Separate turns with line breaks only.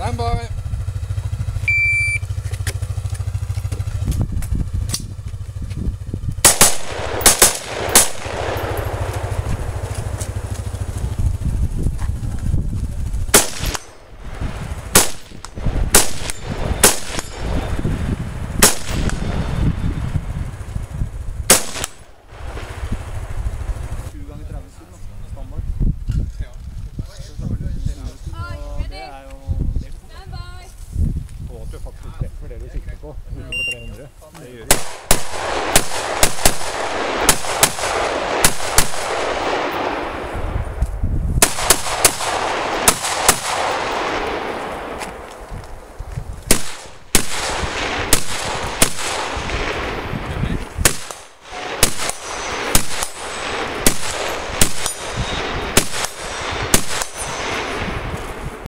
Stand by.
Faktisk treffer det du sikter på. Ute på 300. Det gjør du.